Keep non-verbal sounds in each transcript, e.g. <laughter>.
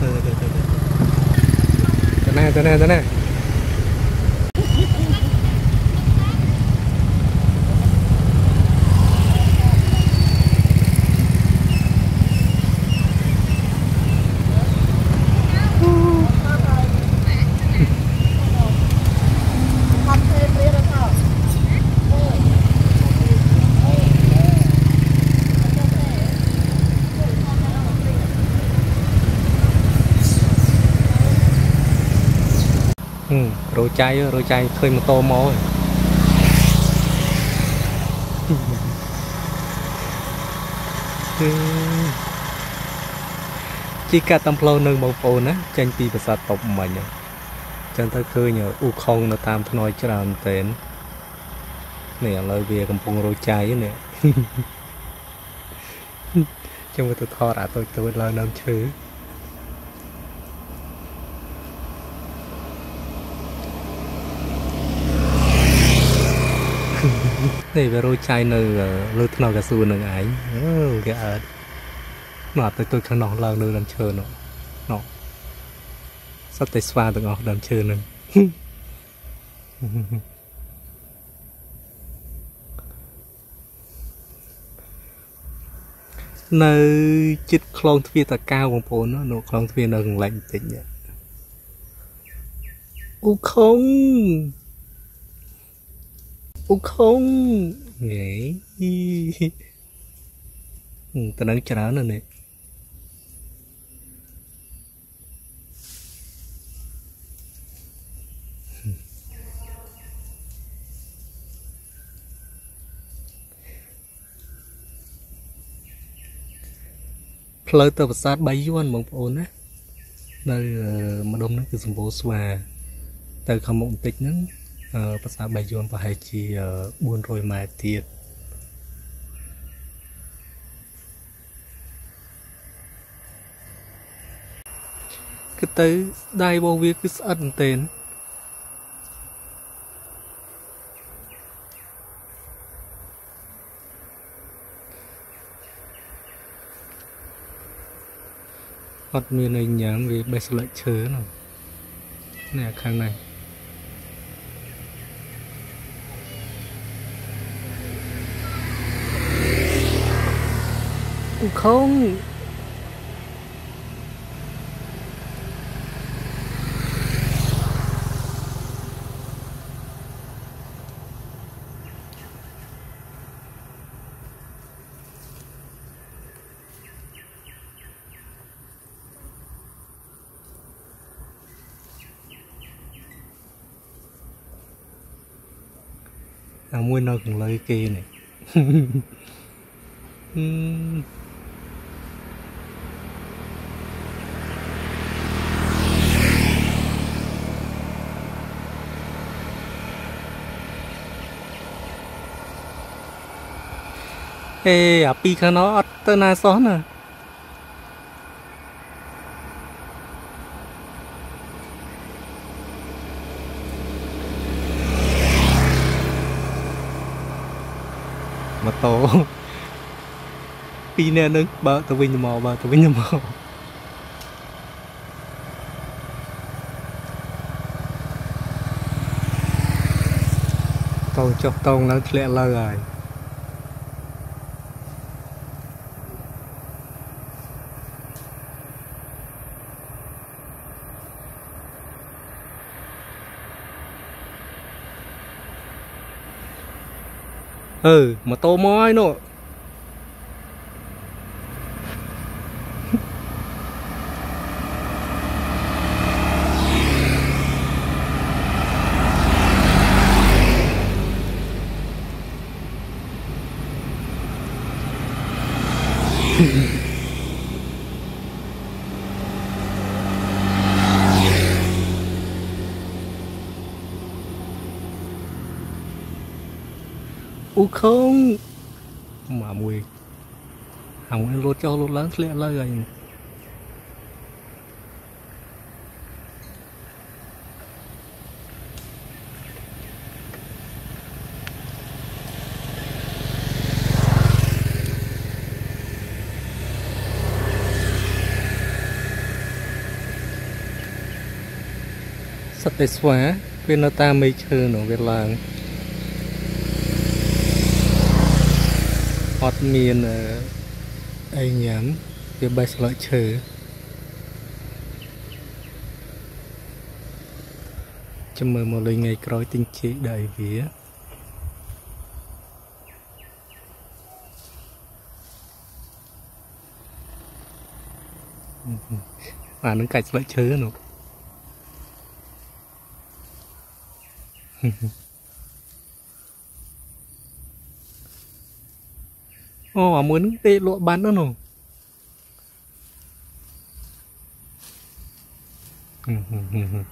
ទៅទៅទៅទៅណែទៅណែទៅណែហឹ មរោចៃរោចៃឃើញម៉ូតូមកហើយហឹមជីកាត់តាមផ្លូវនៅបងប្អូនណាចេញពីប្រាសាទតប់មិញហ្នឹងចឹងទៅឃើញអ៊ូខុងនៅតាមថ្នល់ច្រើនមែនទែននេះឥឡូវវាកំពុងរោចៃនេះចាំទៅថតអាតូចតូចឡើងដើមឈើ នេះវារោចៃនៅលើថ្នោតកស៊ូនឹងឯងអឺគេអើមកទៅទៅខាងនោះឡើងនៅដើមឈើនោះនោះសត្វតែស្វាទាំងអស់ដើមឈើនឹងនៅចិត្តខ្លងទ្វារតកៅបងប្អូននោះខ្លងទ្វារនៅខាងលិចបន្តិចនេះអូខុង Ủa không Nghĩ ừ, Tao đang chờ nó nè ផ្លូវទៅប្រាសាទ3យួនបងប្អូនណានៅម្ដុំហ្នឹងគឺសម្បូរស្វាទៅខាងមុខបន្តិចហ្នឹង ប្រាសាទបាយ័នប្រហែលជា400ម៉ែត្រទៀតគឺទៅដៃរបស់វាគឺស្អិតមែនទែនអត់មានអីញ៉ាំវាបេះស្លឹកឈើនោះនេះខាងនេះ không à mua nó cũng lấy kia này. <laughs> អេអាពីរខាងនោះអត់ទៅណាសោះណាម៉ូតូពីរនាក់នឹងបើទៅវិញមកបើទៅវិញមកតោចុះតោងនៅធ្លាក់លើហើយ អឺម៉ូតូមក អូខងមកមួយអាមួយលោតចុះលោតឡើងធ្លាក់លើហើយសត្វតែស្វាវានៅតាមមេឃឈើនោះវាឡើង អត់មានអីញ៉ាំវាបេះស្លឹកឈើចាំមើលមកលេងថ្ងៃក្រោយទិញជីកដៃវាអានឹងកាច់ស្លឹកឈើនោះអូ អាមួយនឹងទេលក់បាននោះនោះហឹមហឹមហឹមហឹម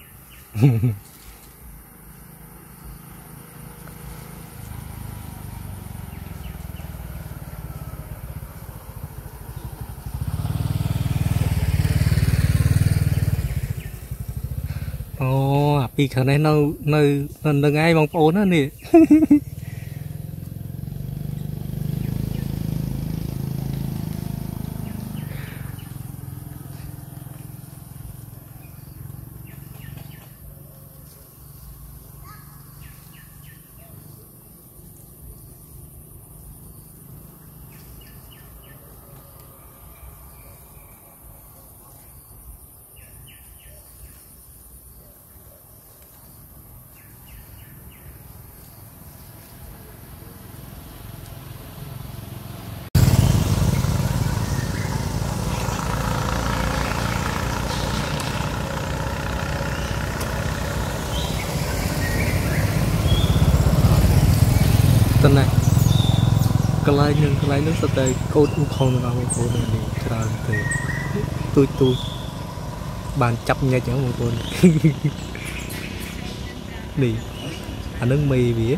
អូអាពីខាងនេះនៅនៅនឹងឯងបងប្អូនណានេះ តណាកន្លែងនឹងកន្លែងនឹងស្ទើរតែកូនអ៊ូខុងទាំងអស់បងប្អូននេះច្រើនទេទូចទូចបានចាប់ញែកហ្នឹងបងប្អូននេះអានឹងមេវា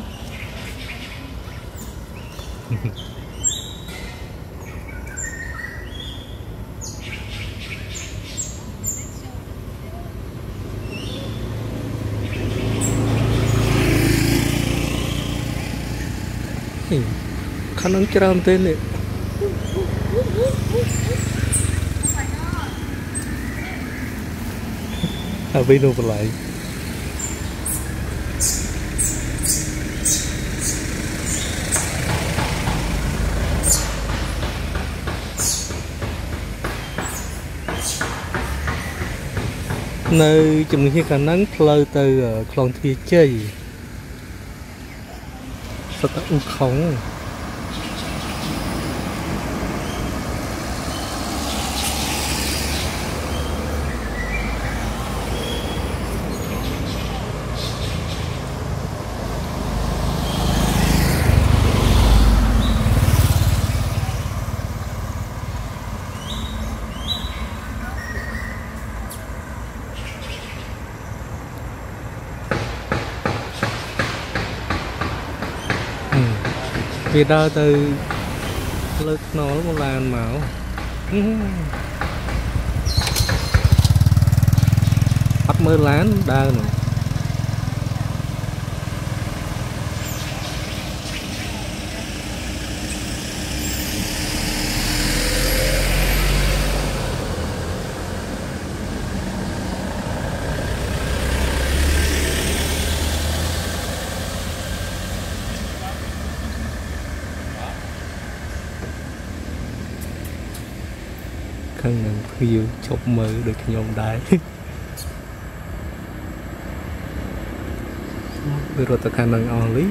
ខាងនឹងច្រើនទេនេះហើយវិញនៅបន្លែងនៅជំនាញខាងហ្នឹងផ្លូវទៅខ្លងទ្វារជ័យសុទ្ធតែអ៊ូខុង វាដើរទៅលើខ្នល់មកឡានមកអត់មើលឡានដើរនោះ ខឹងនឹងភៀវឈប់មើលដូចខ្ញុំដែរវារត់ទៅខាងនឹងអស់លី